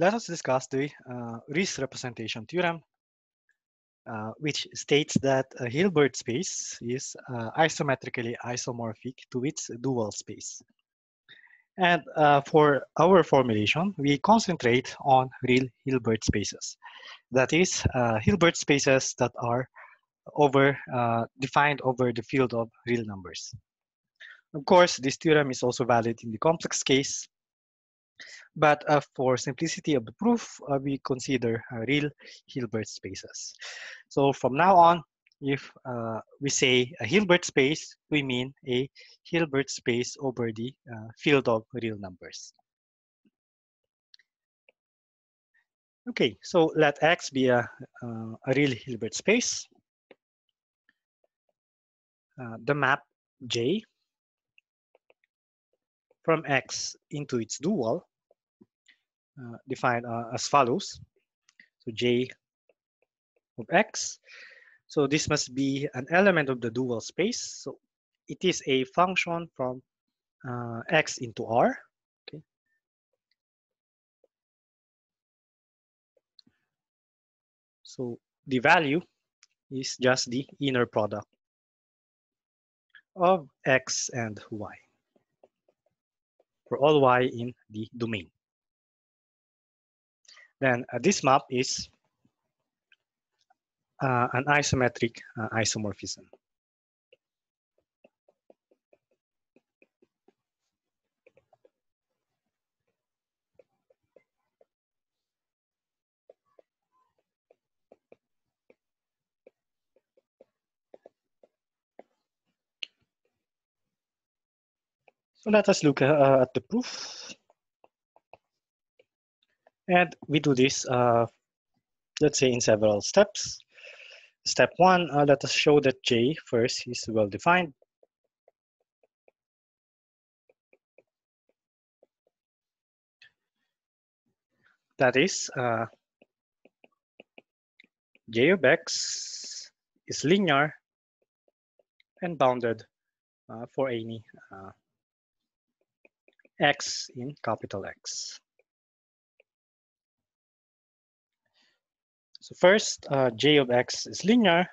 let us discuss the uh, representation theorem, uh, which states that a Hilbert space is uh, isometrically isomorphic to its dual space. And uh, for our formulation, we concentrate on real Hilbert spaces. That is, uh, Hilbert spaces that are over uh, defined over the field of real numbers. Of course, this theorem is also valid in the complex case, but uh, for simplicity of the proof, uh, we consider uh, real Hilbert spaces. So from now on, if uh, we say a Hilbert space, we mean a Hilbert space over the uh, field of real numbers. Okay, so let X be a, a real Hilbert space. the map J from X into its dual defined uh, as follows. So J of X. So this must be an element of the dual space. So it is a function from uh, X into R. Okay. So the value is just the inner product of X and Y for all Y in the domain. Then uh, this map is uh, an isometric uh, isomorphism. So let us look uh, at the proof. And we do this, uh, let's say, in several steps. Step one, uh, let us show that J first is well defined. That is, uh, J of X is linear and bounded uh, for any uh, X in capital X. So first, uh, j of x is linear.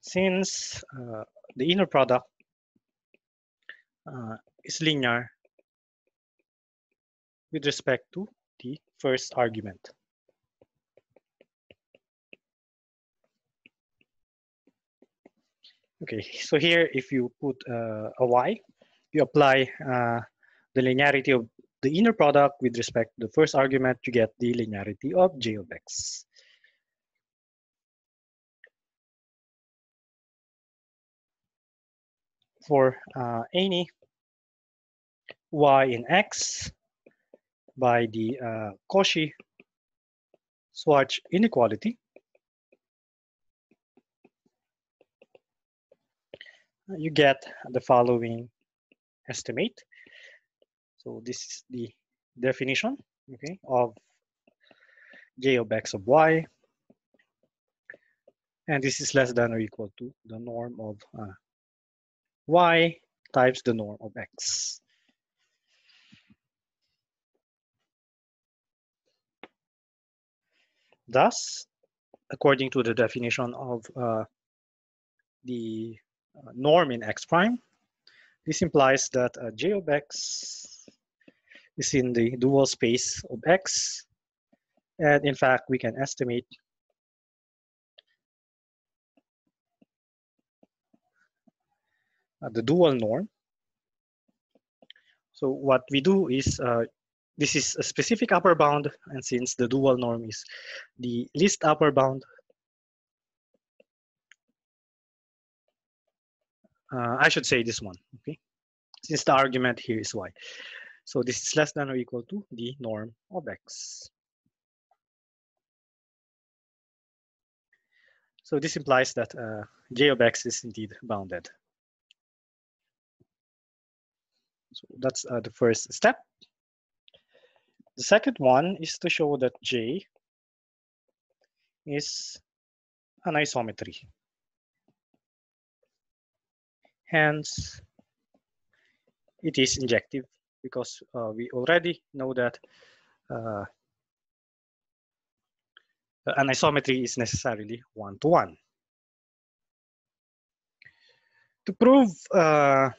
Since uh, the inner product uh, is linear with respect to the first argument. Okay, so here if you put uh, a y, you apply uh, the linearity of the inner product with respect to the first argument, you get the linearity of j of x. For uh, any y in x by the uh, Cauchy-Schwarz inequality, you get the following estimate. So this is the definition, okay, of j of x of y. And this is less than or equal to the norm of uh, y times the norm of x. Thus, according to the definition of uh, the uh, norm in x prime, this implies that uh, j of x is in the dual space of X. And in fact, we can estimate the dual norm. So what we do is, uh, this is a specific upper bound, and since the dual norm is the least upper bound, uh, I should say this one, okay? Since the argument here is y. So this is less than or equal to the norm of x. So this implies that uh, j of x is indeed bounded. So that's uh, the first step. The second one is to show that j is an isometry. Hence, it is injective because uh, we already know that uh, an isometry is necessarily one-to-one. -one. To prove uh,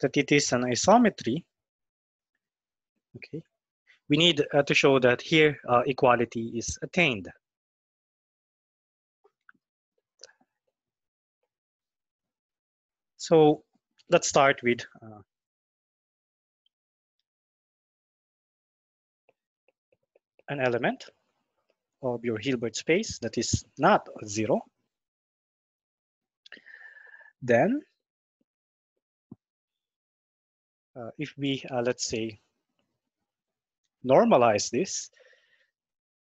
that it is an isometry, okay, we need uh, to show that here uh, equality is attained. So let's start with uh, an element of your Hilbert space that is not zero. Then, uh, if we, uh, let's say, normalize this,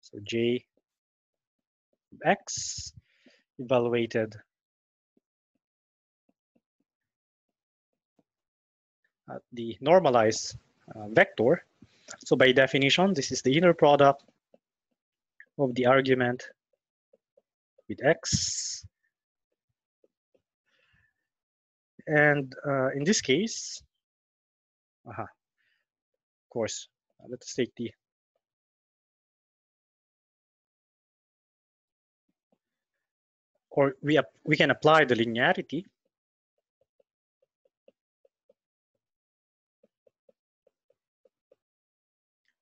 so j x evaluated at the normalized uh, vector. So by definition, this is the inner product of the argument with x. And uh, in this case, uh -huh, of course, uh, let's take the or we we can apply the linearity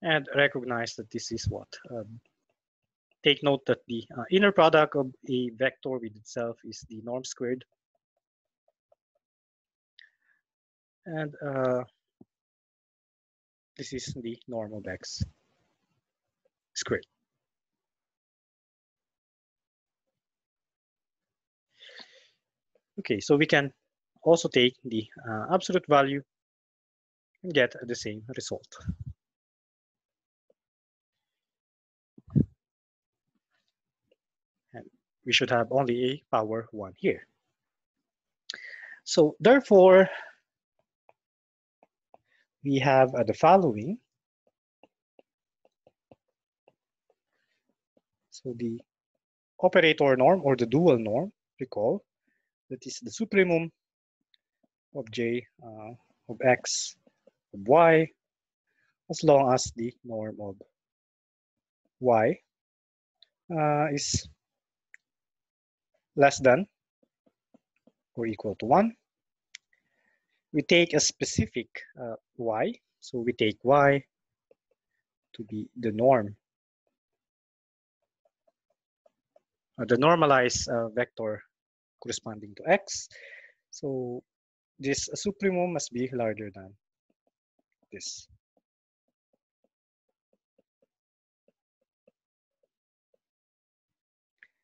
and recognize that this is what um, take note that the uh, inner product of a vector with itself is the norm squared and uh, this is the norm of x squared. Okay, so we can also take the uh, absolute value and get the same result. And we should have only a power 1 here. So therefore, we have uh, the following. So the operator norm or the dual norm, recall, that is the supremum of j uh, of x of y as long as the norm of y uh, is less than or equal to 1 we take a specific uh, y. So we take y to be the norm, uh, the normalized uh, vector corresponding to x. So this supremum must be larger than this.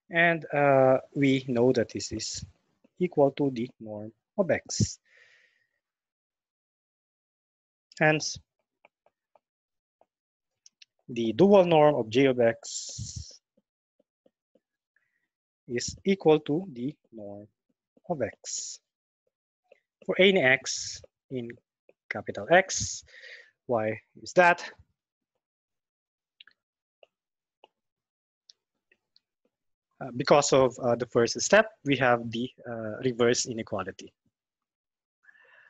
And uh, we know that this is equal to the norm of x. Hence, the dual norm of j of x is equal to the norm of x. For any x in capital X, why is that? Because of uh, the first step, we have the uh, reverse inequality.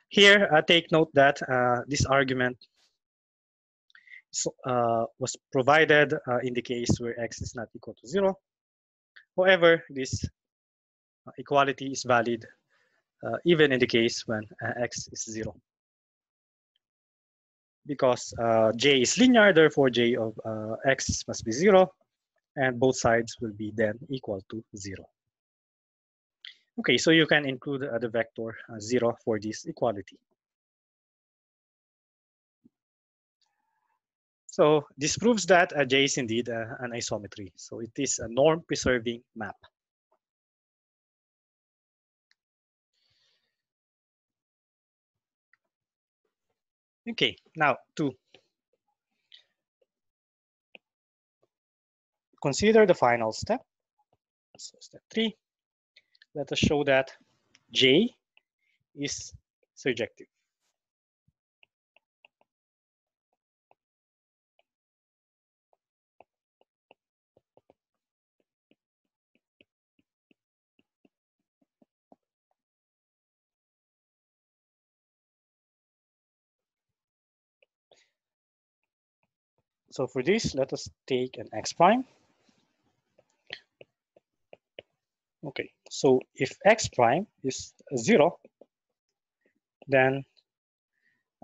Here, uh, take note that uh, this argument uh, was provided uh, in the case where x is not equal to zero. However, this uh, equality is valid uh, even in the case when x is zero. Because j is linear, therefore j of x must be zero, and both sides will be then equal to zero. Okay, so you can include uh, the vector uh, 0 for this equality. So this proves that uh, J is indeed uh, an isometry. So it is a norm-preserving map. Okay, now to Consider the final step. So step three, let us show that J is surjective. So for this, let us take an x prime. Okay, so if x prime is zero, then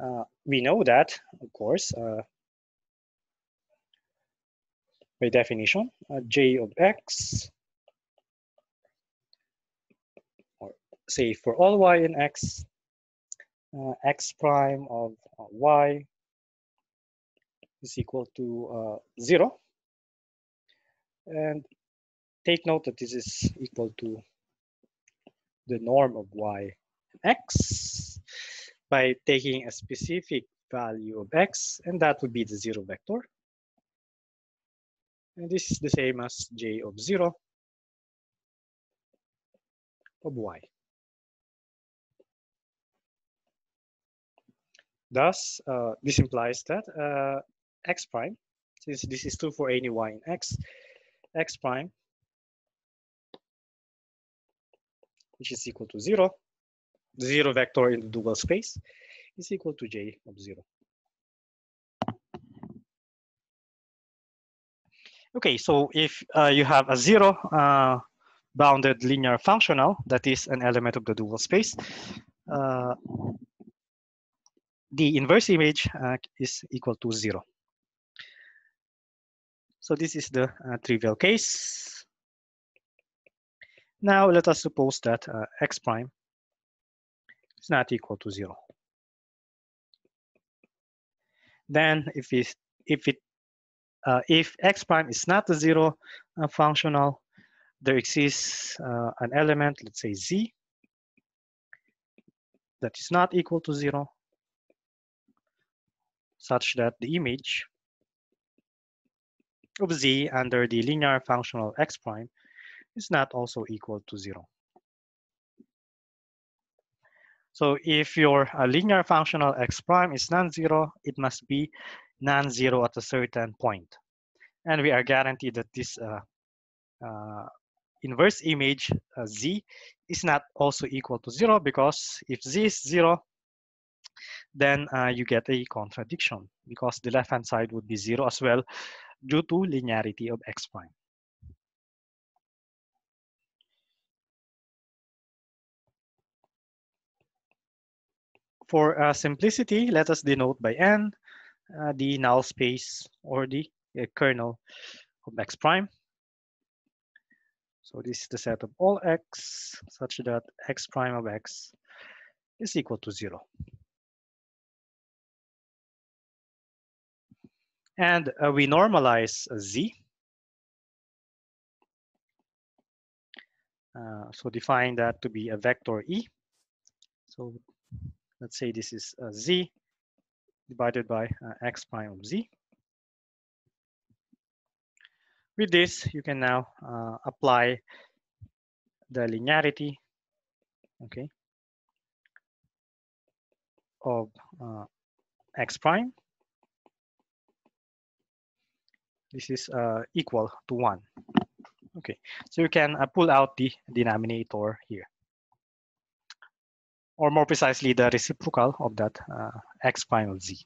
uh, we know that, of course, uh, by definition, uh, j of x, or say for all y in x, uh, x prime of uh, y is equal to uh, 0. And take note that this is equal to the norm of y and x by taking a specific value of x, and that would be the 0 vector. And this is the same as j of 0 of y. Thus, uh, this implies that uh, x prime, since this is true for any y in x, x prime, which is equal to 0, the 0 vector in the dual space, is equal to j of 0. Okay, so if uh, you have a 0 uh, bounded linear functional that is an element of the dual space, uh, the inverse image uh, is equal to 0. So this is the uh, trivial case. Now let us suppose that uh, x prime is not equal to 0. Then if, it, if, it, uh, if x prime is not a 0 uh, functional, there exists uh, an element, let's say z, that is not equal to 0 such that the image of z under the linear functional x prime is not also equal to 0. So if your uh, linear functional x prime is non-zero, it must be non-zero at a certain point. And we are guaranteed that this uh, uh, inverse image uh, z is not also equal to 0 because if z is 0, then uh, you get a contradiction because the left-hand side would be zero as well due to linearity of x prime. For uh, simplicity, let us denote by n uh, the null space or the uh, kernel of x prime. So this is the set of all x such that x prime of x is equal to zero. And uh, we normalize z. Uh, so define that to be a vector e. So let's say this is uh, z divided by uh, x prime of z. With this, you can now uh, apply the linearity, okay, of x prime this is uh, equal to 1. Okay, so you can uh, pull out the denominator here. Or more precisely, the reciprocal of that uh, x prime z.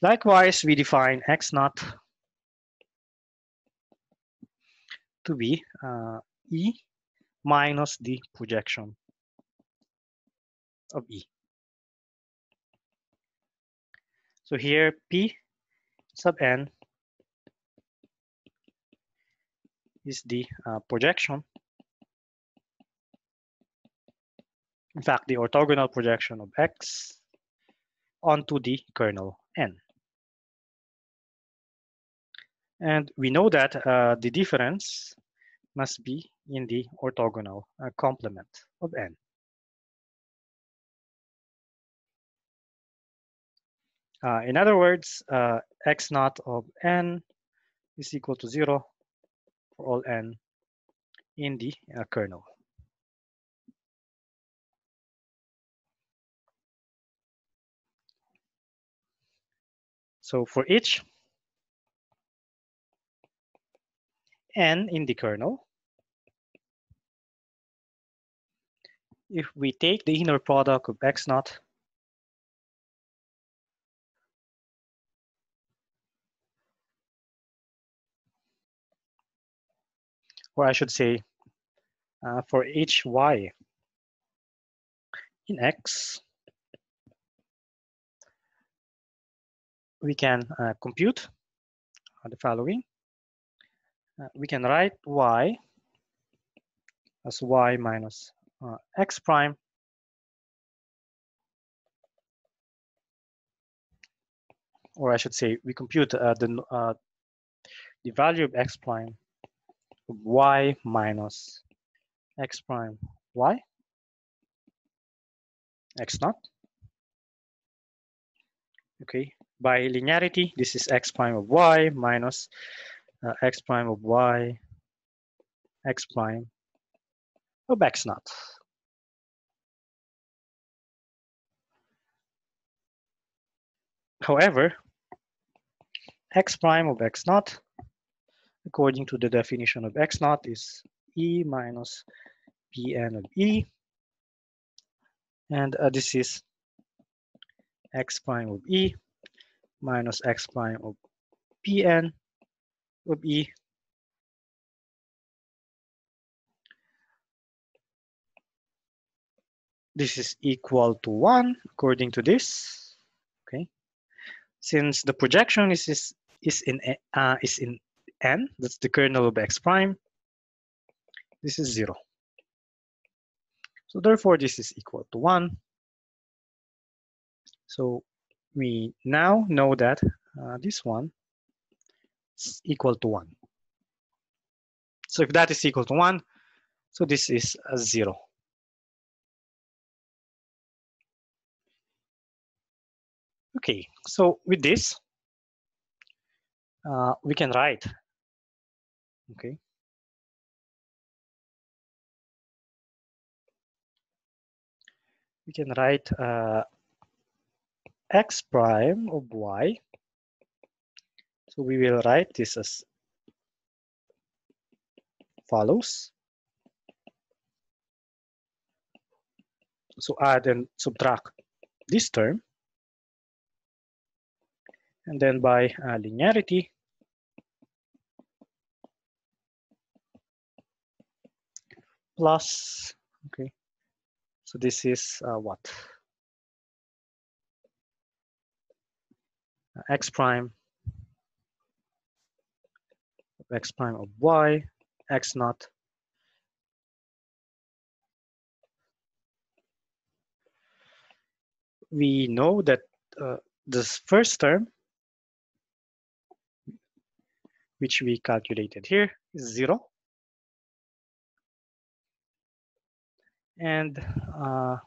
Likewise, we define x naught to be uh, e minus the projection of e. So here P sub n is the uh, projection. In fact, the orthogonal projection of x onto the kernel n. And we know that uh, the difference must be in the orthogonal uh, complement of n. Uh, in other words, uh, x naught of n is equal to 0 for all n in the uh, kernel. So for each n in the kernel, if we take the inner product of x naught or I should say uh, for y in x, we can uh, compute the following. Uh, we can write y as y minus uh, x prime or I should say we compute uh, the uh, the value of x prime y minus x prime. Y? X naught. Okay by linearity this is x prime of y minus uh, x prime of y x prime of x naught. However x prime of x naught according to the definition of x naught is e minus pn of e. And uh, this is x prime of e minus x prime of pn of e. This is equal to 1 according to this. Okay. Since the projection is is, is in uh, is in n that's the kernel of x prime. This is 0 so therefore this is equal to 1 so we now know that uh, this one is equal to 1 so if that is equal to 1 so this is a 0 Okay, so with this, uh, we can write, okay. We can write uh, x prime of y. So we will write this as follows. So add and subtract this term and then by uh, linearity plus okay. So this is uh, what? Uh, x prime x prime of y x naught. We know that uh, this first term which we calculated here is zero. And uh,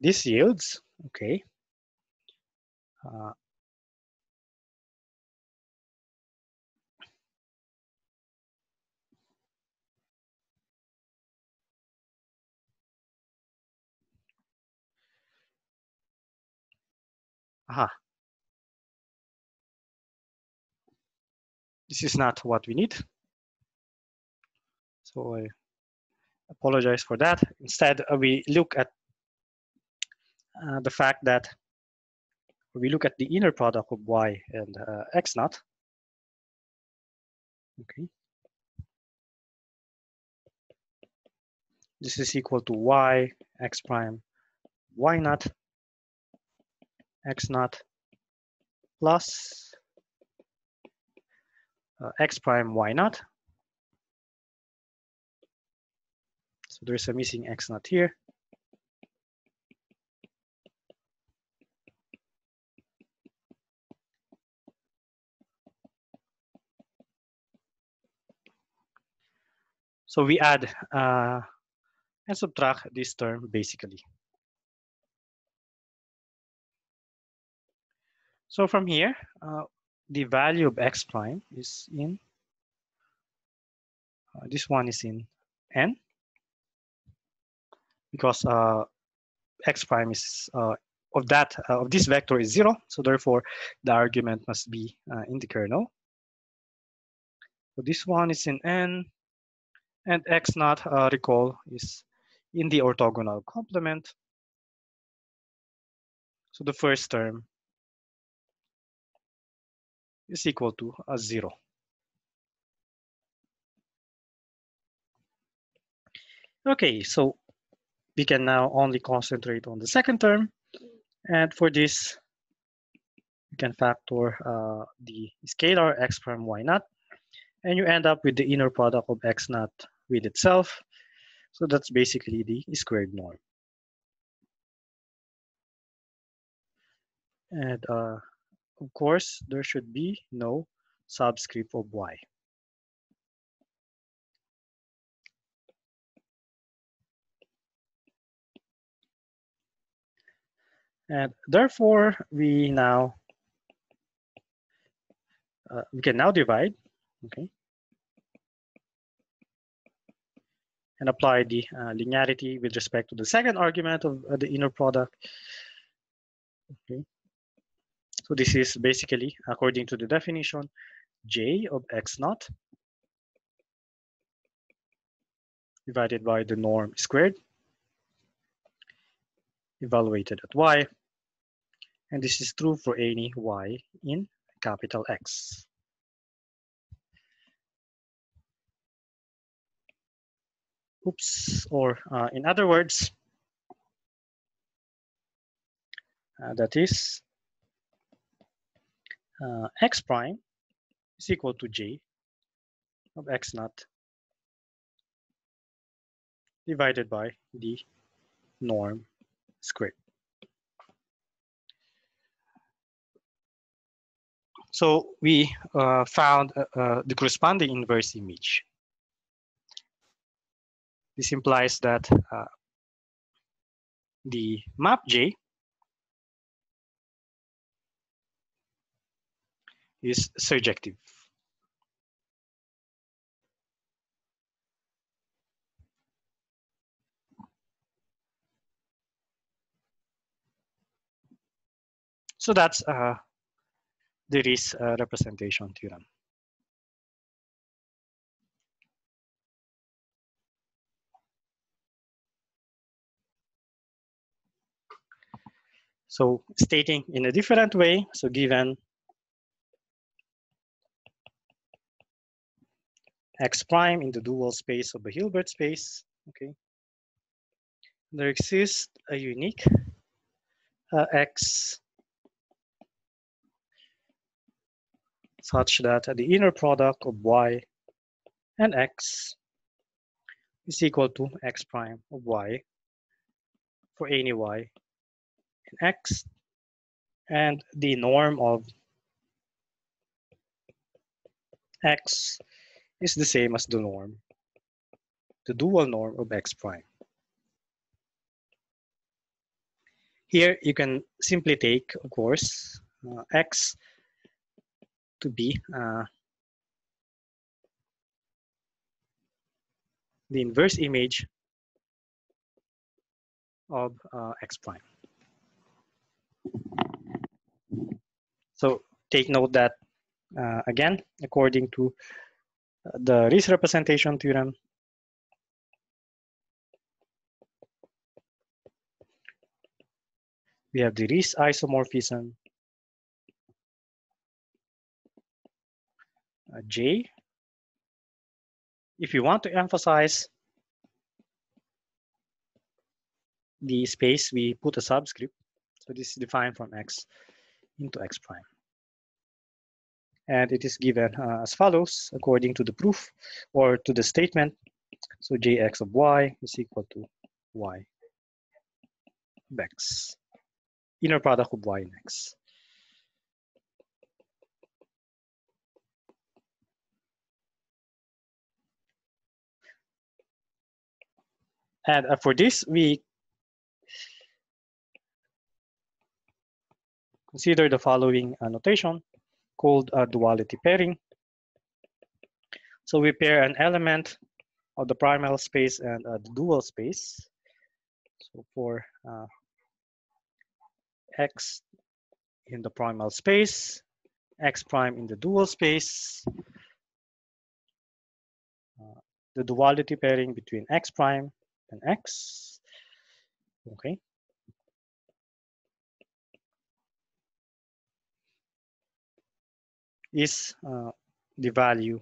this yields, okay, uh, aha, this is not what we need. So I apologize for that. Instead, uh, we look at uh, the fact that we look at the inner product of y and uh, x naught. Okay. This is equal to y x prime y naught x naught plus uh, x prime y naught. So there's a missing x not here. So we add uh, and subtract this term basically. So from here, uh, the value of x prime is in, uh, this one is in n, because uh, x prime is uh, of that uh, of this vector is zero. So therefore, the argument must be in the kernel. So this one is in n, and x naught recall is in the orthogonal complement. So the first term is equal to a zero. Okay, so we can now only concentrate on the second term. And for this, you can factor uh, the scalar x prime y naught, and you end up with the inner product of x naught with itself. So that's basically the squared norm. And uh, of course, there should be no subscript of y. And therefore, we now uh, we can now divide, okay, and apply the uh, linearity with respect to the second argument of uh, the inner product. Okay, so this is basically according to the definition, j of x naught divided by the norm squared evaluated at y and this is true for any y in capital X. Oops, or uh, in other words, uh, that is uh, x prime is equal to j of x naught divided by the norm squared. So we uh, found uh, uh, the corresponding inverse image. This implies that uh, the map J is surjective. So that's uh, the Riesz uh, representation theorem. So stating in a different way, so given x prime in the dual space of the Hilbert space, okay, there exists a unique uh, x such that the inner product of y and x is equal to x prime of y for any y in x and the norm of x is the same as the norm, the dual norm of x prime. Here you can simply take, of course, uh, x to be uh, the inverse image of uh, x prime. So take note that uh, again, according to uh, the Riesz representation theorem, we have the Riesz isomorphism J. If you want to emphasize the space, we put a subscript. So this is defined from X into X prime. And it is given uh, as follows, according to the proof or to the statement. So Jx of y is equal to y of x, inner product of y and x. And uh, for this, we consider the following uh, notation called uh, duality pairing. So we pair an element of the primal space and uh, the dual space. So for uh, x in the primal space, x prime in the dual space, uh, the duality pairing between x prime and x. Okay. Is uh, the value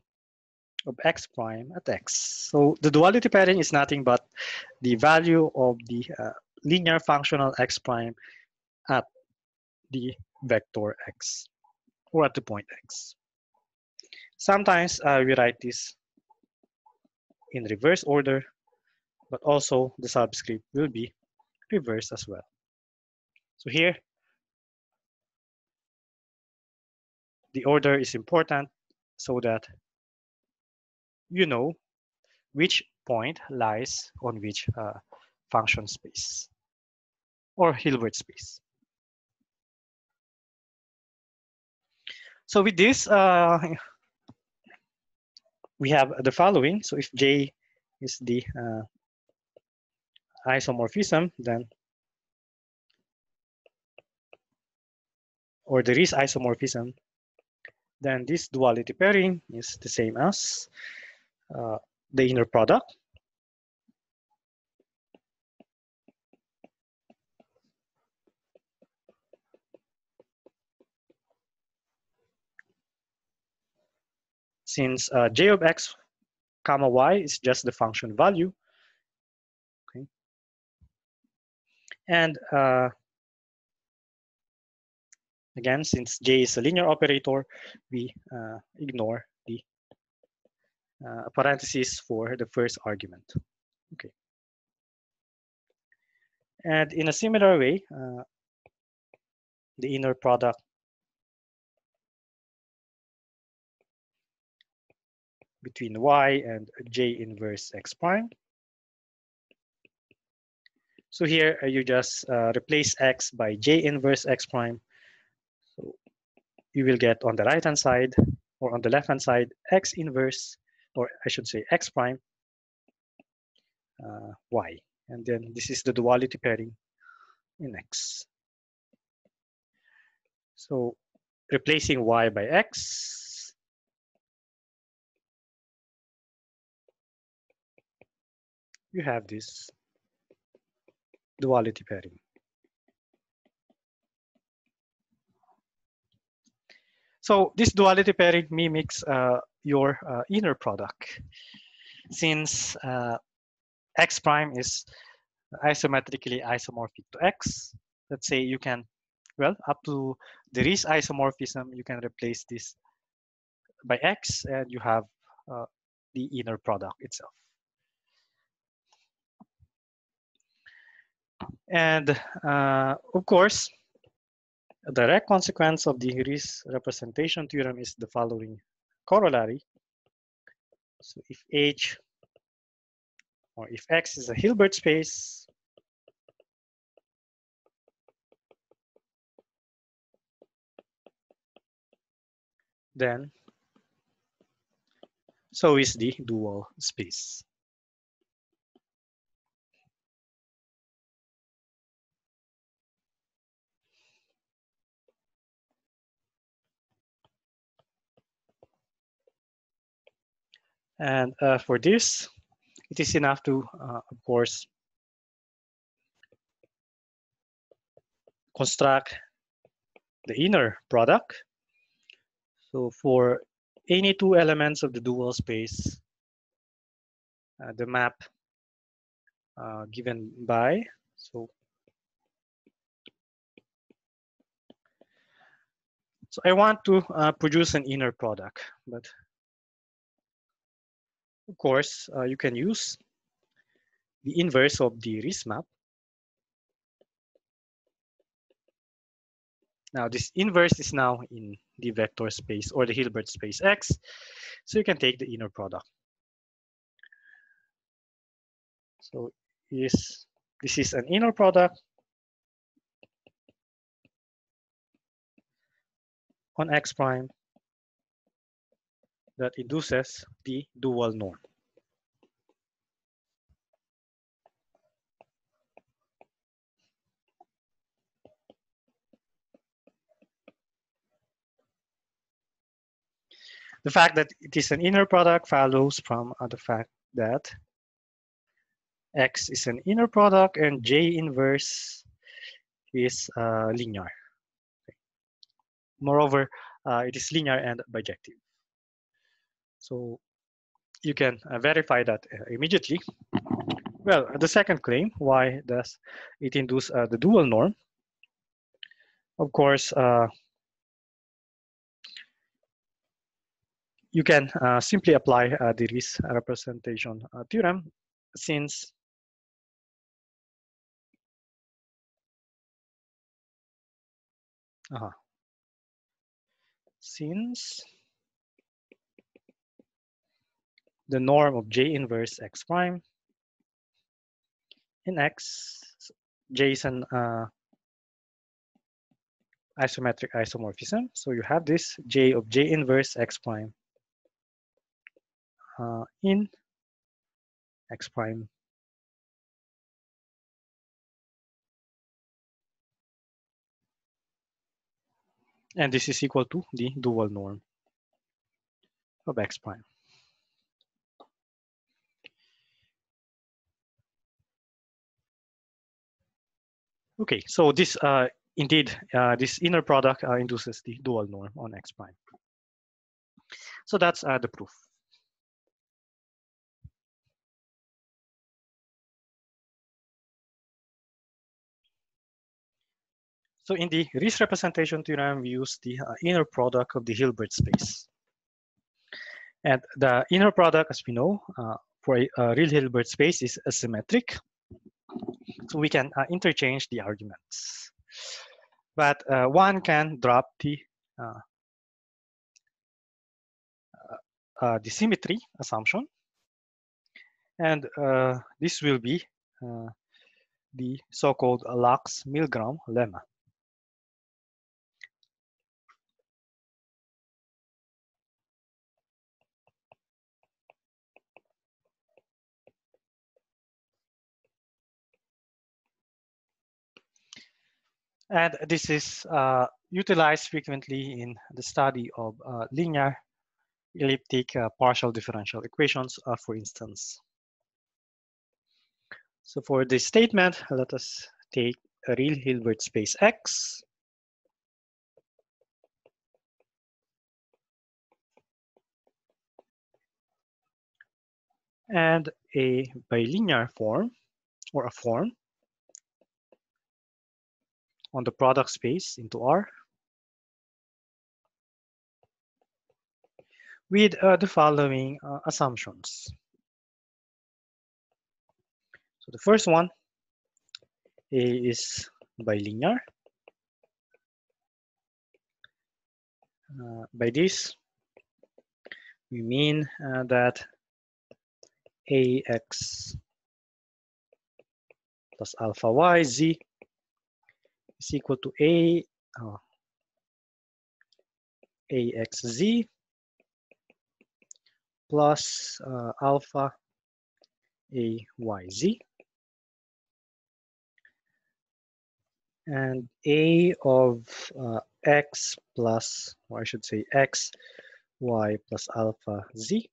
of x prime at x. So the duality pairing is nothing but the value of the uh, linear functional x prime at the vector x or at the point x. Sometimes uh, we write this in reverse order, but also the subscript will be reversed as well. So here, the order is important so that you know which point lies on which uh, function space or Hilbert space. So with this, uh, we have the following. So if J is the uh, isomorphism, then or the Riesz isomorphism, then this duality pairing is the same as uh, the inner product. Since uh, j of x comma y is just the function value, and uh, again, since j is a linear operator, we uh, ignore the uh, parentheses for the first argument. Okay. And in a similar way, uh, the inner product between y and j inverse x prime. So here uh, you just uh, replace x by j inverse x prime. So you will get on the right hand side or on the left hand side x inverse or I should say x prime uh, y. And then this is the duality pairing in x. So replacing y by x, you have this duality pairing. So this duality pairing mimics uh, your uh, inner product. Since uh, x prime is isometrically isomorphic to x, let's say you can, well, up to the Riesz isomorphism, you can replace this by x and you have uh, the inner product itself. And uh, of course, a direct consequence of the Riesz representation theorem is the following corollary. So if H or if X is a Hilbert space, then so is the dual space. And uh, for this, it is enough to, uh, of course, construct the inner product. So for any two elements of the dual space, uh, the map uh, given by, so So I want to uh, produce an inner product, but of course, uh, you can use the inverse of the Riesz map. Now this inverse is now in the vector space or the Hilbert space X. So you can take the inner product. So is this is an inner product on X prime that induces the dual norm. The fact that it is an inner product follows from the fact that X is an inner product and J inverse is uh, linear. Moreover, uh, it is linear and bijective. So you can uh, verify that uh, immediately. Well, the second claim, why does it induce uh, the dual norm? Of course, uh, you can uh, simply apply uh, the Riesz representation theorem since uh -huh. since the norm of J inverse X prime in X, J is an uh, isometric isomorphism. So you have this J of J inverse X prime uh, in X prime and this is equal to the dual norm of x prime. Okay, so this uh, indeed, uh, this inner product uh, induces the dual norm on x prime. So that's uh, the proof. So in the Riesz representation theorem, we use the uh, inner product of the Hilbert space. And the inner product, as we know, uh, for a, a real Hilbert space is asymmetric. So we can uh, interchange the arguments. But uh, one can drop the uh, the symmetry assumption. And this will be the so-called Lax-Milgram lemma. And this is uh, utilized frequently in the study of uh, linear elliptic uh, partial differential equations, uh, for instance. So for this statement, let us take a real Hilbert space X. And a bilinear form or a form on the product space into R with uh, the following uh, assumptions. So the first one A is bilinear. Uh, by this, we mean uh, that ax plus alpha y z is equal to a oh, axz plus uh, alpha ayz and a of uh, x plus or I should say x y plus alpha z.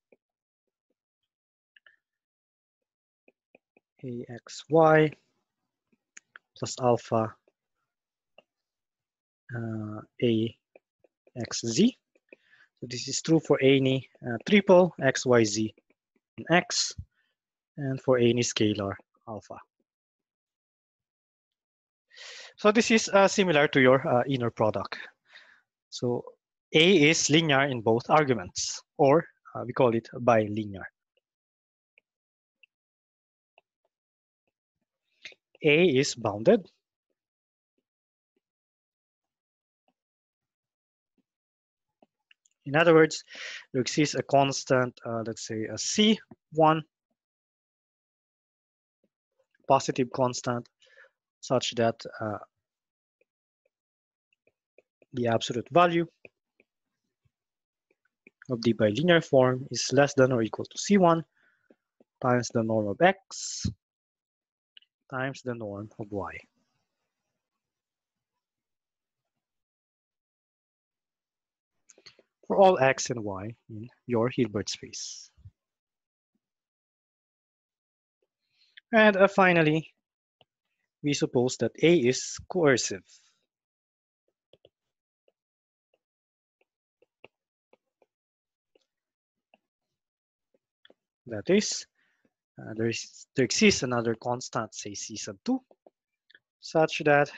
Axy plus alpha uh, axz. So this is true for any uh, triple xyz and x, and for any scalar alpha. So this is uh, similar to your uh, inner product. So A is linear in both arguments, or uh, we call it bilinear. A is bounded, In other words, there exists a constant, uh, let's say a C1 positive constant such that uh, the absolute value of the bilinear form is less than or equal to C1 times the norm of X times the norm of Y. for all x and y in your Hilbert space. And uh, finally, we suppose that A is coercive. That is, uh, there, is, there exists another constant, say c sub 2, such that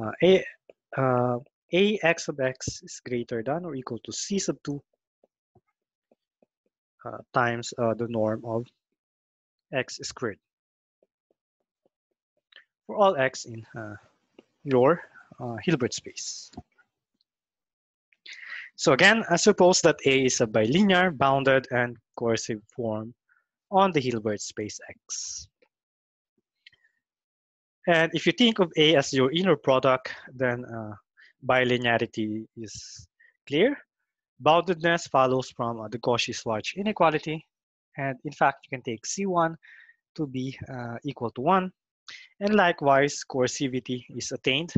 uh, a, uh, a x sub x is greater than or equal to c sub 2 uh, times uh, the norm of x squared for all x in uh, your uh, Hilbert space. So again, I suppose that A is a bilinear, bounded, and coercive form on the Hilbert space X. And if you think of A as your inner product, then uh, bilinearity is clear. Boundedness follows from uh, the Cauchy-Schwarz inequality. And in fact, you can take C1 to be uh, equal to 1. And likewise, coercivity is attained.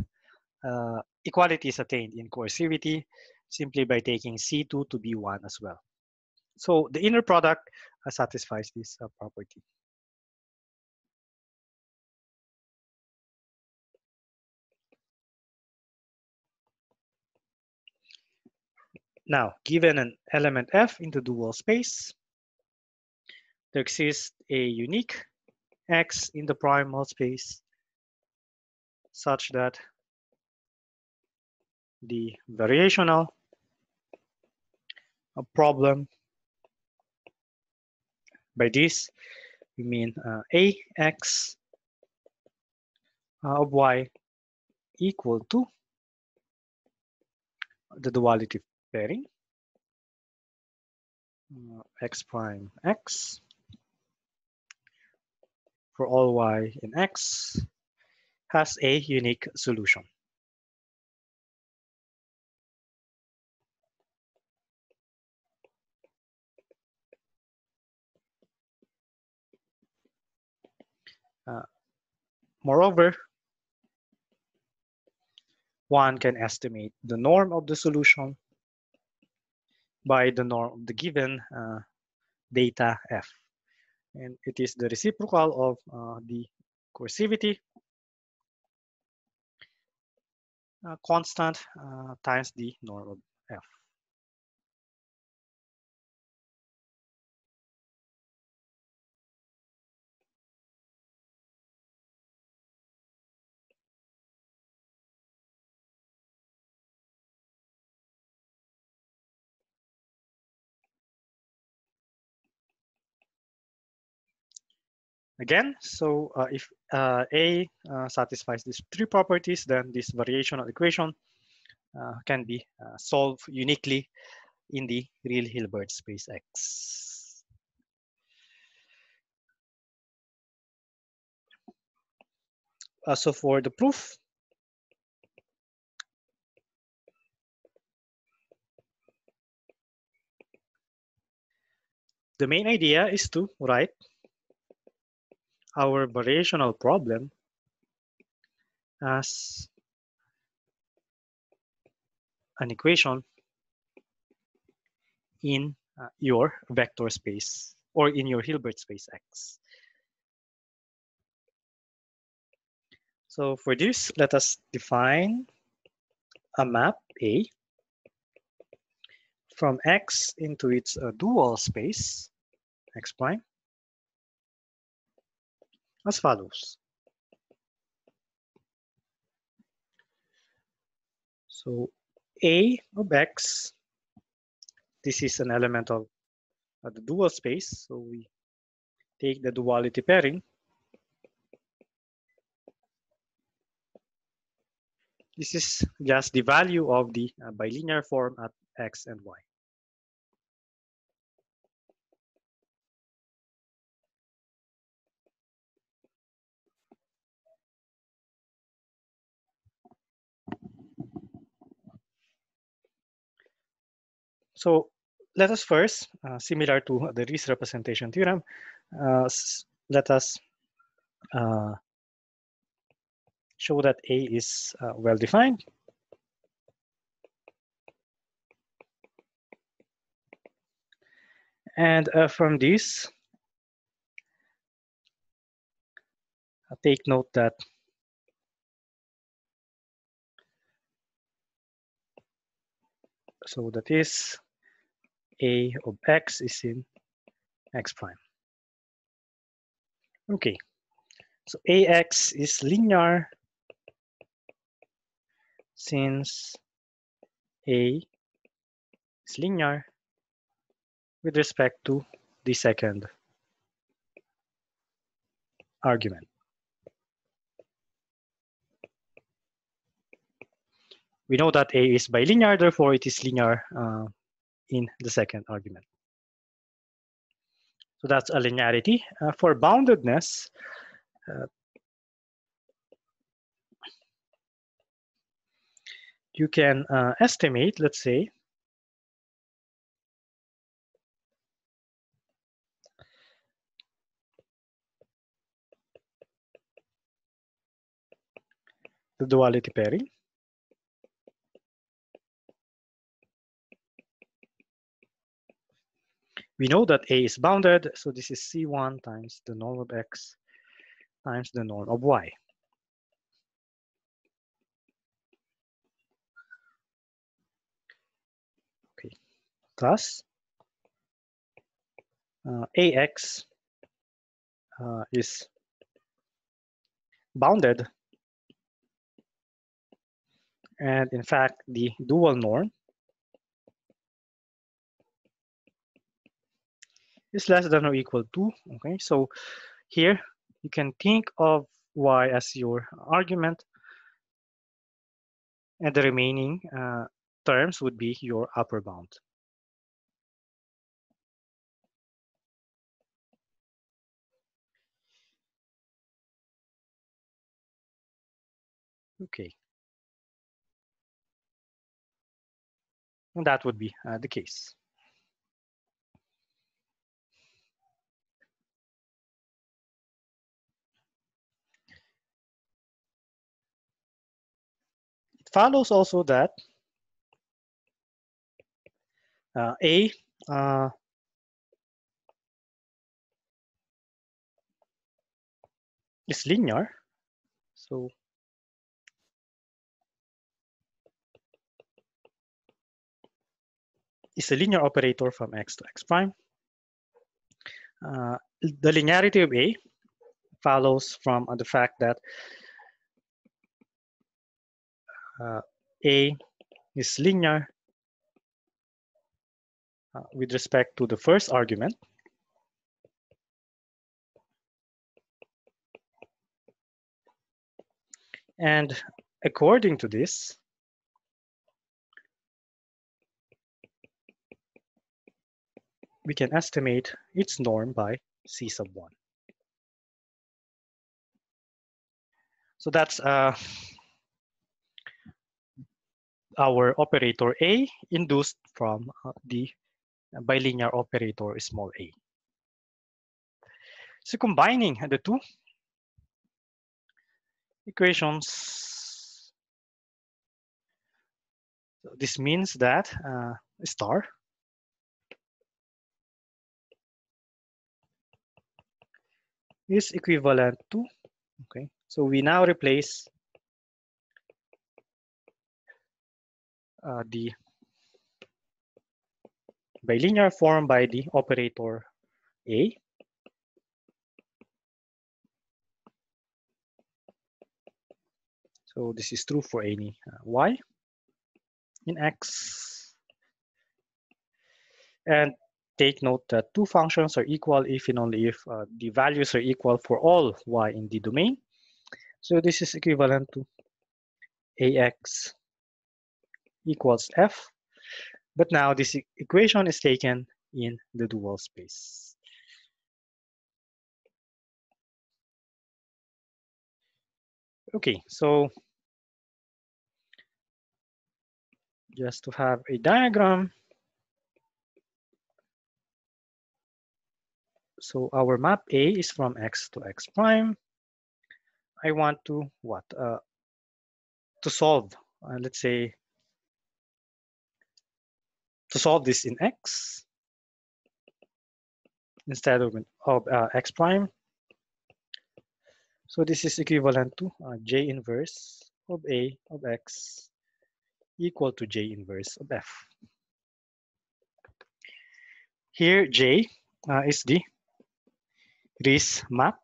Uh, equality is attained in coercivity simply by taking C2 to be 1 as well. So the inner product uh, satisfies this uh, property. Now, given an element F in the dual space, there exists a unique X in the primal space such that the variational problem by this we mean uh, ax uh, of y equal to the duality pairing uh, x prime x. For all y in x. Has a unique solution. Uh, moreover, one can estimate the norm of the solution by the norm of the given uh, data f. And it is the reciprocal of uh, the coercivity uh, constant times the norm Again, so uh, if uh, A uh, satisfies these three properties, then this variational equation uh, can be uh, solved uniquely in the real Hilbert space X. So for the proof, the main idea is to write our variational problem as an equation in uh, your vector space or in your Hilbert space X. So for this, let us define a map A from X into its uh, dual space, X prime, as follows. So A of X, this is an element of the dual space. So we take the duality pairing. This is just the value of the uh, bilinear form at X and Y. So let us first, uh, similar to the Riesz representation theorem, uh, let us uh, show that A is uh, well defined. And uh, from this, uh, take note that so that is a of x is in x prime. Okay, so ax is linear since a is linear with respect to the second argument. We know that A is bilinear, therefore it is linear uh, in the second argument. So that's a linearity. Uh, for boundedness, uh, you can uh, estimate, let's say, the duality pairing. We know that A is bounded, so this is C1 times the norm of X times the norm of Y. Okay, thus uh, AX uh, is bounded and in fact the dual norm is less than or equal to okay? So here you can think of y as your argument. And the remaining uh, terms would be your upper bound. Okay. And that would be uh, the case. Follows also that uh, A uh, is linear. So is a linear operator from x to x prime. Uh, the linearity of A follows from the fact that uh, A is linear uh, with respect to the first argument. And according to this, we can estimate its norm by C sub 1. So that's uh, our operator A induced from uh, the bilinear operator small a. So combining the two equations, so this means that uh, star is equivalent to, okay, so we now replace uh, the bilinear form by the operator A. So this is true for any uh, y in x. And take note that two functions are equal if and only if uh, the values are equal for all y in the domain. So this is equivalent to ax equals f. But now this equation is taken in the dual space. Okay, so just to have a diagram, so our map A is from X to X prime. I want to what? Uh, to solve, uh, let's say, to solve this in X instead of, of uh, X prime. So this is equivalent to uh, J inverse of A of X equal to J inverse of F. Here, J uh, is the Riesz map.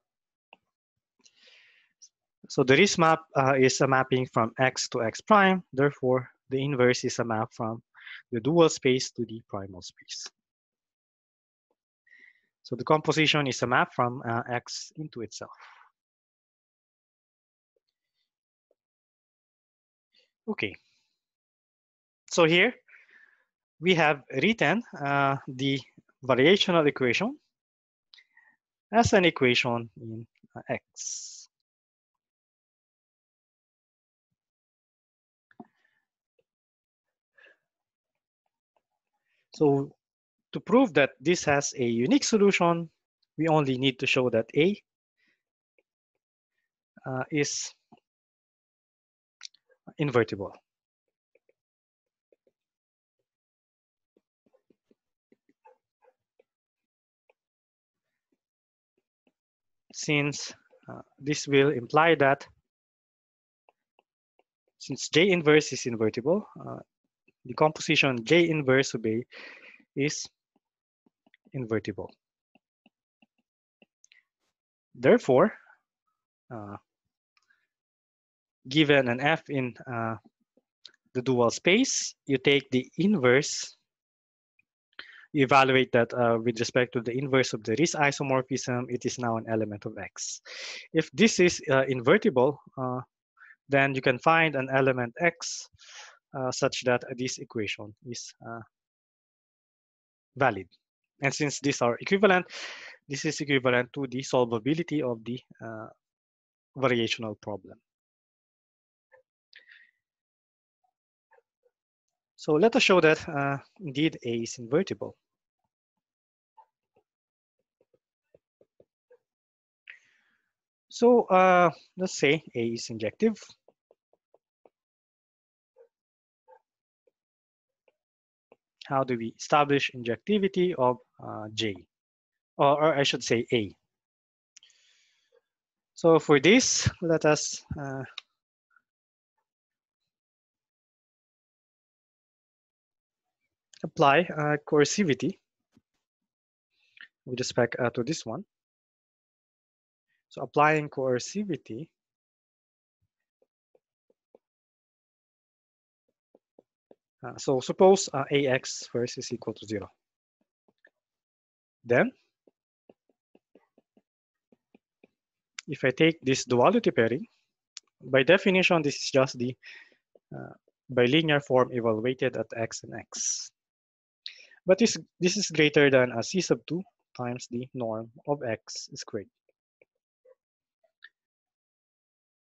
So the Riesz map uh, is a mapping from X to X prime. Therefore, the inverse is a map from the dual space to the primal space. So the composition is a map from uh, X into itself. Okay. So here we have written uh, the variational equation as an equation in uh, X. So to prove that this has a unique solution, we only need to show that A uh, is invertible. Since uh, this will imply that since J inverse is invertible, uh, the composition J inverse of A is invertible. Therefore, uh, given an f in uh, the dual space, you take the inverse, you evaluate that uh, with respect to the inverse of the Riesz isomorphism, it is now an element of x. If this is uh, invertible, uh, then you can find an element x such that this equation is uh, valid. And since these are equivalent, this is equivalent to the solvability of the variational problem. So let us show that uh, indeed A is invertible. So uh, let's say A is injective. How do we establish injectivity of uh, J? Or, or, I should say A. So for this, let us uh, apply uh, coercivity with respect uh, to this one. So applying coercivity uh, so suppose uh, ax first is equal to zero. Then if I take this duality pairing, by definition, this is just the uh, bilinear form evaluated at x and x. But this, this is greater than a c sub 2 times the norm of x squared.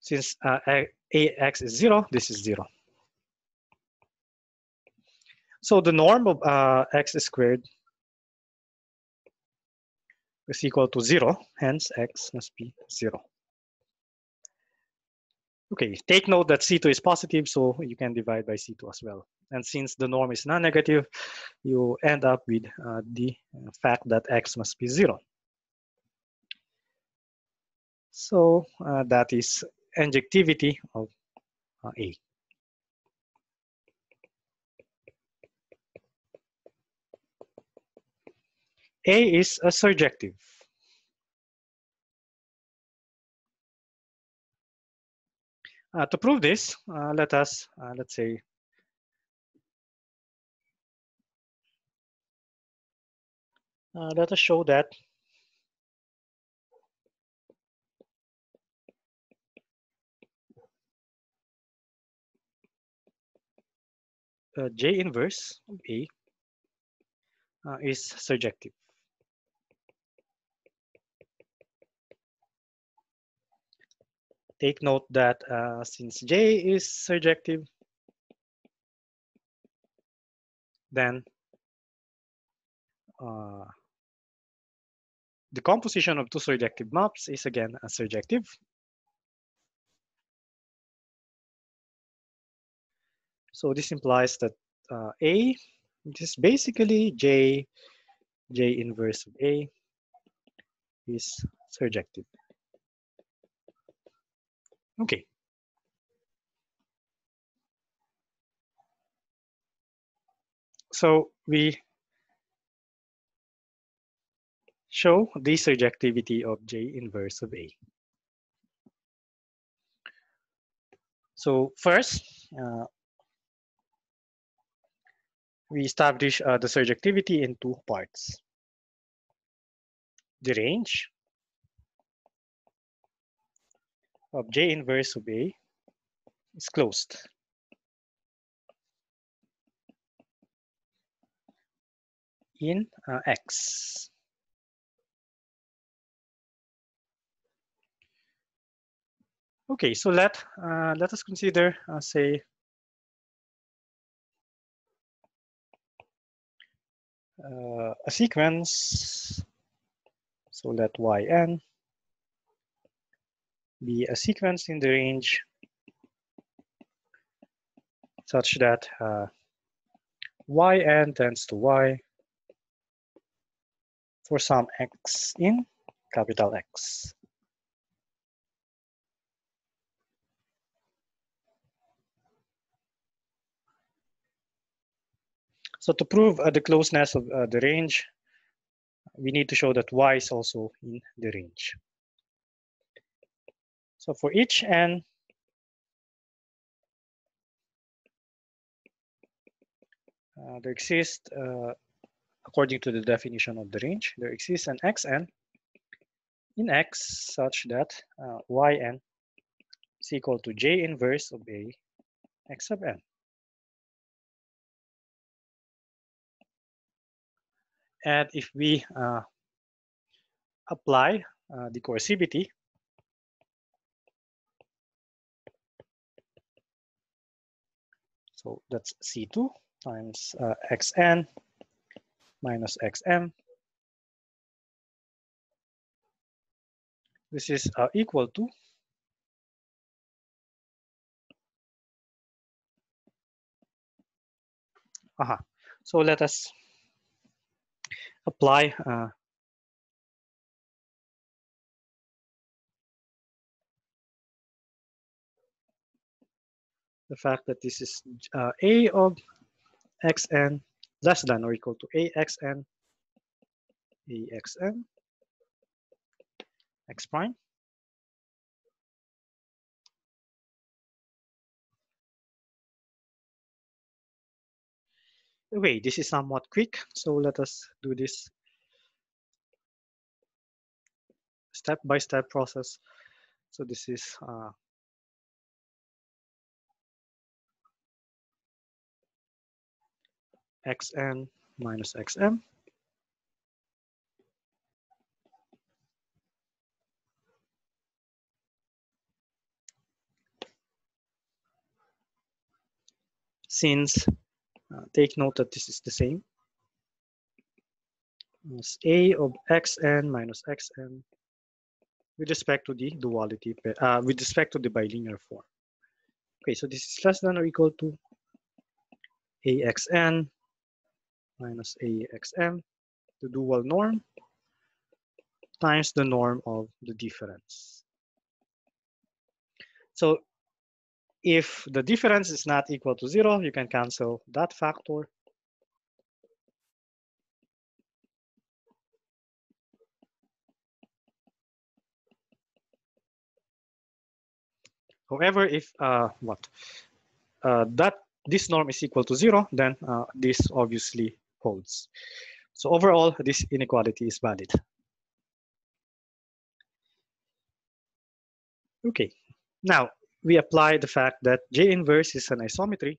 Since uh, ax is 0, this is 0. So the norm of uh, x squared is equal to 0, hence x must be 0. Okay, take note that C2 is positive, so you can divide by C2 as well. And since the norm is non-negative, you end up with uh, the fact that X must be zero. So uh, that is injectivity of uh, A. A is a surjective. Uh, to prove this, uh, let us, uh, let's say, uh, let us show that uh, J inverse of A uh, is surjective. Take note that uh, since J is surjective, then uh, the composition of two surjective maps is again a surjective. So this implies that uh, A, which is basically J, J inverse of A, is surjective. Okay. So we show the surjectivity of J inverse of A. So first, uh, we establish uh, the surjectivity in two parts. The range of J inverse of A is closed. in uh, X. Okay, so let uh, let us consider, uh, say, uh, a sequence. So let yn be a sequence in the range such that uh, yn tends to y for some x in capital X. So to prove uh, the closeness of uh, the range, we need to show that y is also in the range. So for each n, uh, there exists, uh, according to the definition of the range, there exists an xn in x such that uh, yn is equal to j inverse of a x sub n. And if we uh, apply uh, the coercivity, so that's C2 times uh, xn minus xm. This is uh, equal to Aha. So let us apply the fact that this is uh, a of xn less than or equal to axn axn x prime Okay, this is somewhat quick, so let us do this step-by-step -step process. So this is uh, xn minus xm. Since uh, take note that this is the same. As a of xn minus xn with respect to the duality, uh, with respect to the bilinear form. Okay, so this is less than or equal to axn minus axm, the dual norm, times the norm of the difference. So if the difference is not equal to zero, you can cancel that factor. However, if uh, what uh, that this norm is equal to zero, then uh, this obviously holds. So overall, this inequality is valid. Okay, now we apply the fact that J inverse is an isometry.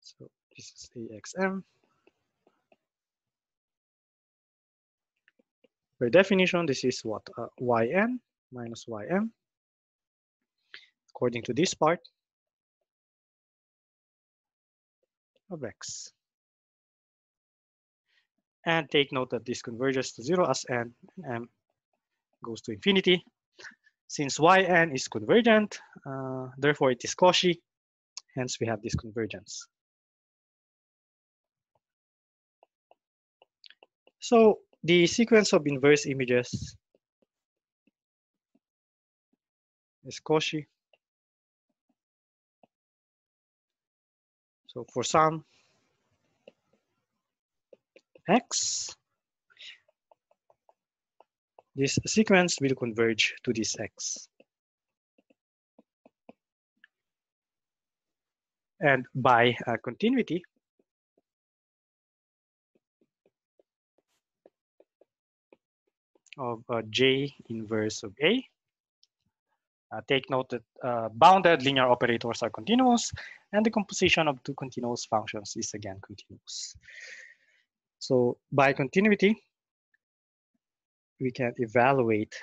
So this is AXM. By definition, this is what? Uh, Yn minus Ym according to this part of X. And take note that this converges to zero as n and m goes to infinity. Since yn is convergent, uh, therefore it is Cauchy, hence we have this convergence. So the sequence of inverse images is Cauchy. So for some x, this sequence will converge to this x. And by uh, continuity, of uh, J inverse of A. Uh, take note that uh, bounded linear operators are continuous and the composition of two continuous functions is again continuous. So by continuity, we can evaluate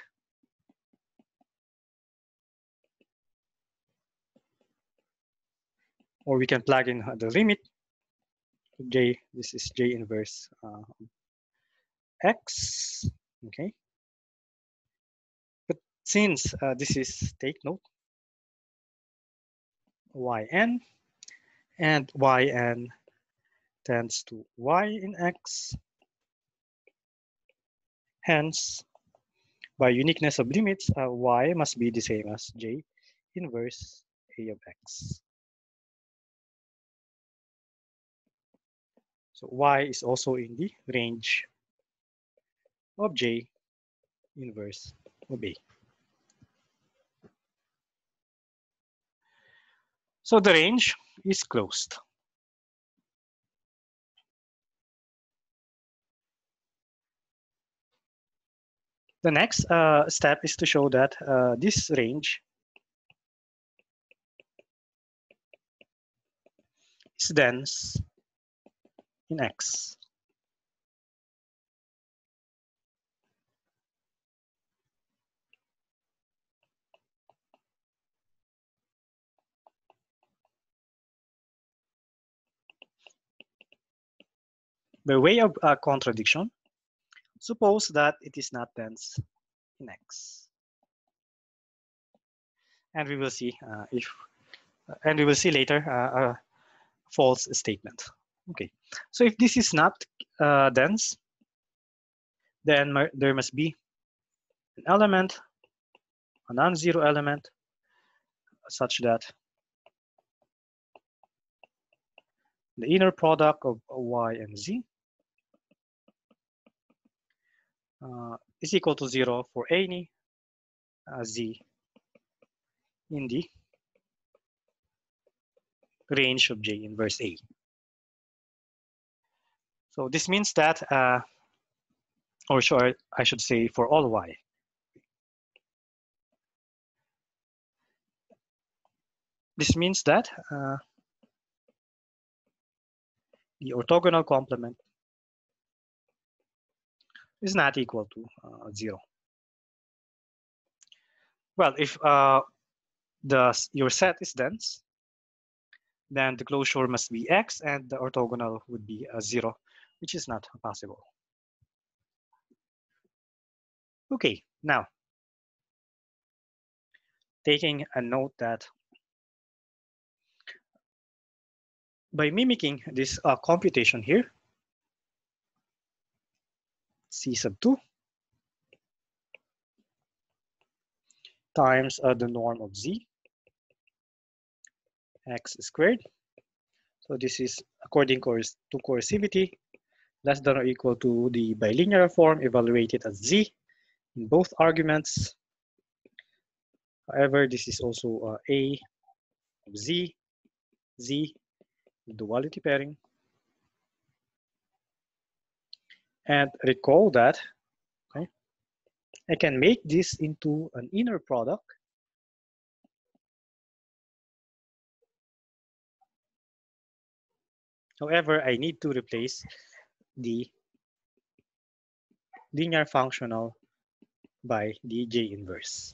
or we can plug in the limit j this is j inverse uh, x okay since uh, this is take note. Yn and yn tends to y in x. Hence by uniqueness of limits uh, y must be the same as j inverse a of x. So y is also in the range of J inverse of A. So the range is closed. The next uh, step is to show that uh, this range is dense in X. by way of uh, contradiction, suppose that it is not dense in X. And we will see uh, if, uh, and we will see later uh, a false statement. Okay, so if this is not dense, then there must be an element, a non-zero element, such that the inner product of y and z uh, is equal to zero for any uh, z in the range of J inverse A. So this means that, uh, or sure, I should say for all y. This means that uh, the orthogonal complement is not equal to uh, zero. Well, if uh, the your set is dense, then the closure must be x and the orthogonal would be a zero, which is not possible. Okay, now taking a note that by mimicking this uh, computation here, c sub 2 times uh, the norm of z x squared. So this is according to coercivity less than or equal to the bilinear form evaluated as z in both arguments. However, this is also uh, a of z, z, duality pairing. And recall that okay, I can make this into an inner product However, I need to replace the linear functional by the J inverse.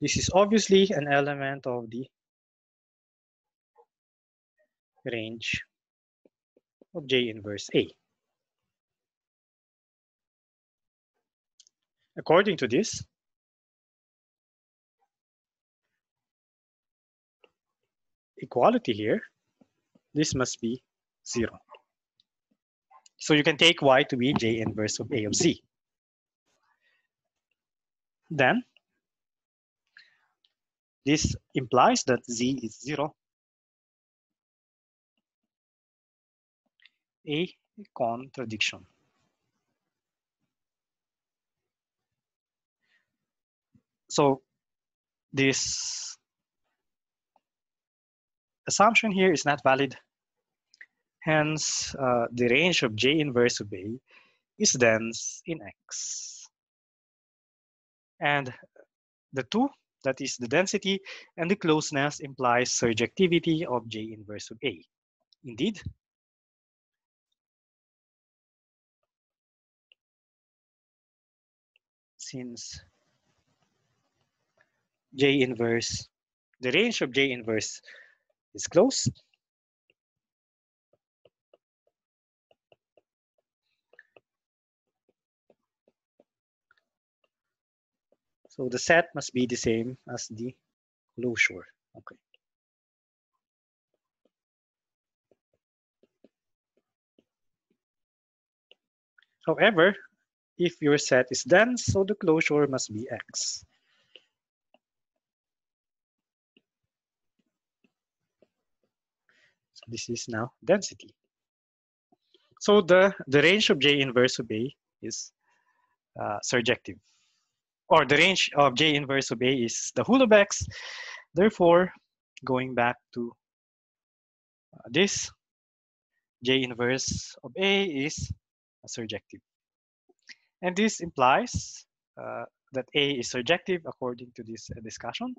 This is obviously an element of the range of J inverse A. According to this, equality here, this must be zero. So you can take y to be J inverse of A of Z. Then This implies that Z is zero. A contradiction. So this assumption here is not valid. Hence, uh, the range of J inverse of A is dense in X. And the two, that is the density and the closeness implies surjectivity of J inverse of A. Indeed, since J inverse, the range of J inverse is closed, So the set must be the same as the closure. Okay. However, if your set is dense, so the closure must be X. So this is now density. So the, the range of J inverse of A is uh, surjective or the range of J inverse of A is the whole of X. Therefore, going back to uh, this, J inverse of A is surjective. And this implies uh, that A is surjective according to this uh, discussion.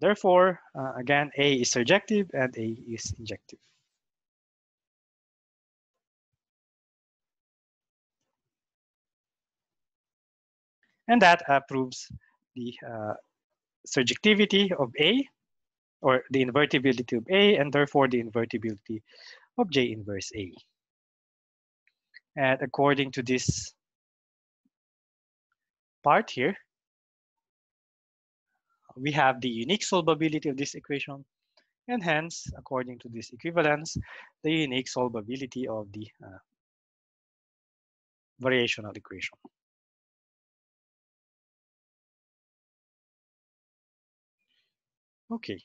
Therefore, uh, again, A is surjective and A is injective. And that uh, proves the uh, surjectivity of A or the invertibility of A and therefore the invertibility of J inverse A. And according to this part here, we have the unique solvability of this equation and hence, according to this equivalence, the unique solvability of the uh, variational equation. Okay.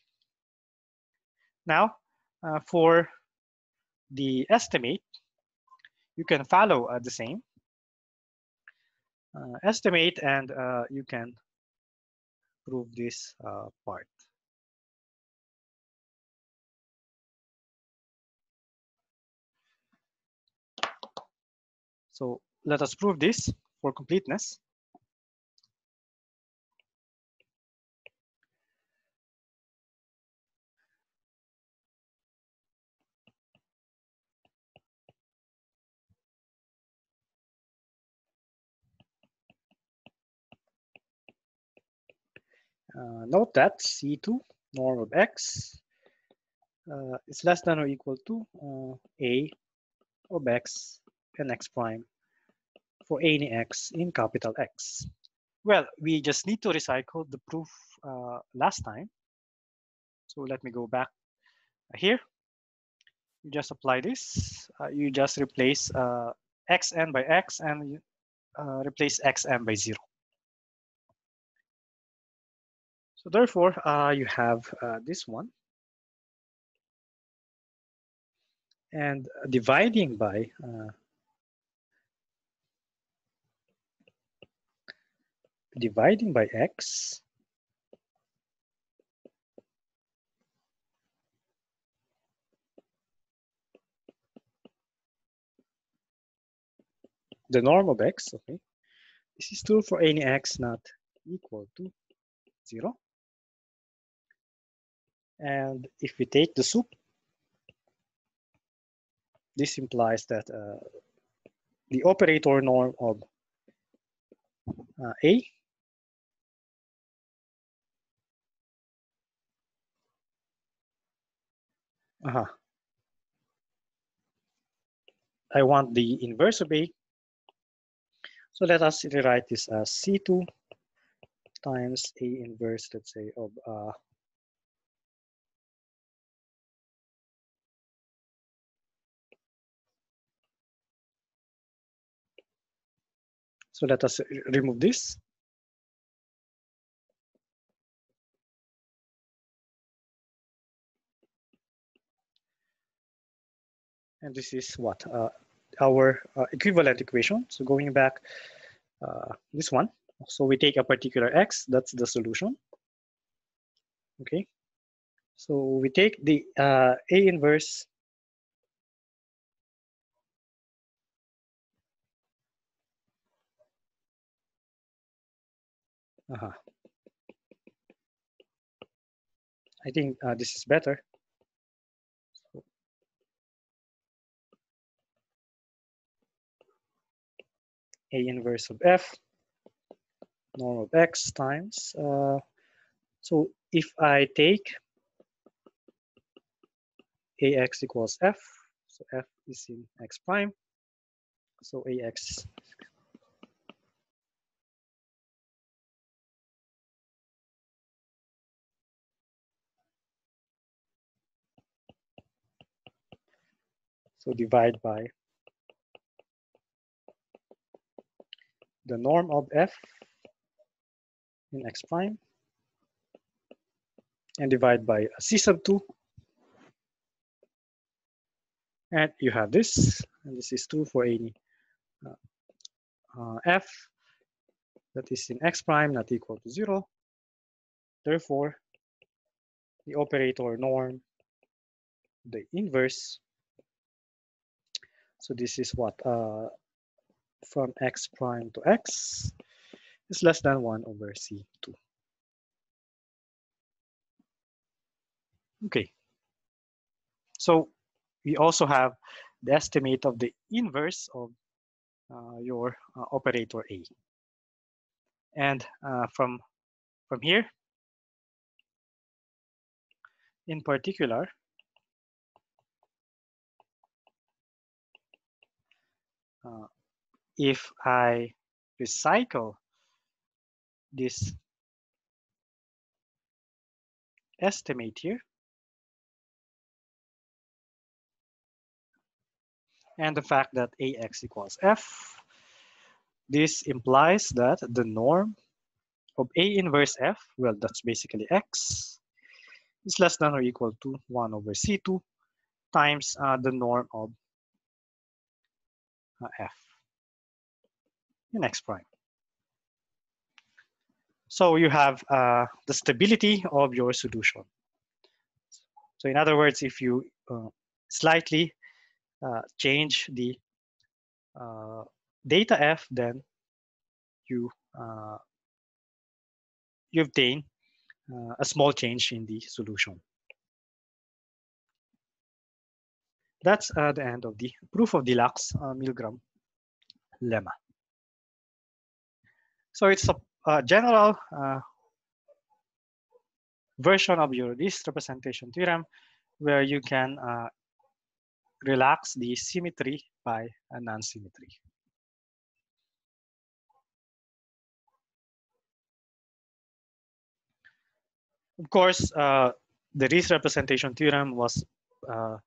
Now, uh, for the estimate, you can follow uh, the same. Uh, estimate and uh, you can prove this part. So let us prove this for completeness. Uh, note that C2 norm of x uh, is less than or equal to uh, a of x and x prime for any x in capital X. Well, we just need to recycle the proof uh, last time. So let me go back here. You just apply this. Uh, you just replace uh, xn by x and replace xm by 0. So therefore, uh, you have uh, this one. And dividing by uh, dividing by x the norm of x, okay, this is true for any x not equal to 0. And if we take the sup, this implies that uh, the operator norm of uh, A uh -huh. I want the inverse of A. So let us rewrite this as C2 times A inverse, let's say, of uh, So let us remove this. And this is what uh, our uh, equivalent equation. So going back, uh, this one. So we take a particular x, that's the solution. Okay. So we take the uh, A inverse Uh -huh. I think uh, this is better. A inverse of f, norm of x times. Uh, so if I take ax equals f, so f is in x prime, so ax So divide by the norm of f in x prime and divide by c sub 2 and you have this and this is true for any uh, uh, f that is in x prime not equal to 0 therefore the operator norm the inverse so this is what uh, from x prime to x is less than 1 over c2. Okay. So we also have the estimate of the inverse of uh, your uh, operator A. And uh, from, from here, in particular, uh, if I recycle this estimate here, and the fact that ax equals f, this implies that the norm of a inverse f, well, that's basically x, is less than or equal to 1 over c2 times uh, the norm of f in x prime. So you have uh, the stability of your solution. So in other words, if you uh, slightly uh, change the uh, data f, then you uh, you obtain a small change in the solution. That's uh, the end of the proof of the Lax uh, Milgram lemma. So it's a, a general uh, version of your Riesz representation theorem where you can uh, relax the symmetry by a non-symmetry. Of course, uh, the Riesz representation theorem was uh,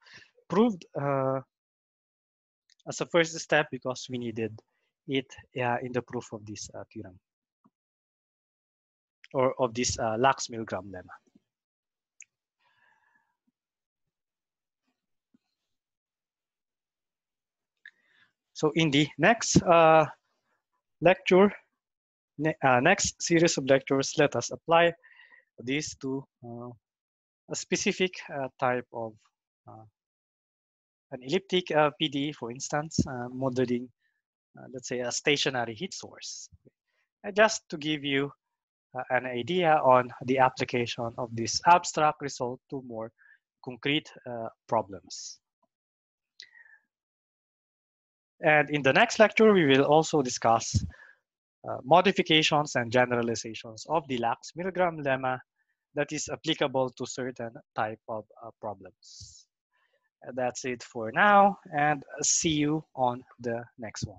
proved uh, as a first step because we needed it uh, in the proof of this uh, theorem or of this uh, Lax-Milgram lemma. So in the next uh, lecture, ne uh, next series of lectures, let us apply this to uh, a specific type of an elliptic uh, PDE, for instance, uh, modeling, uh, let's say, a stationary heat source. just to give you an idea on the application of this abstract result to more concrete problems. And in the next lecture, we will also discuss uh, modifications and generalizations of the Lax-Milgram lemma that is applicable to certain type of uh, problems that's it for now and see you on the next one.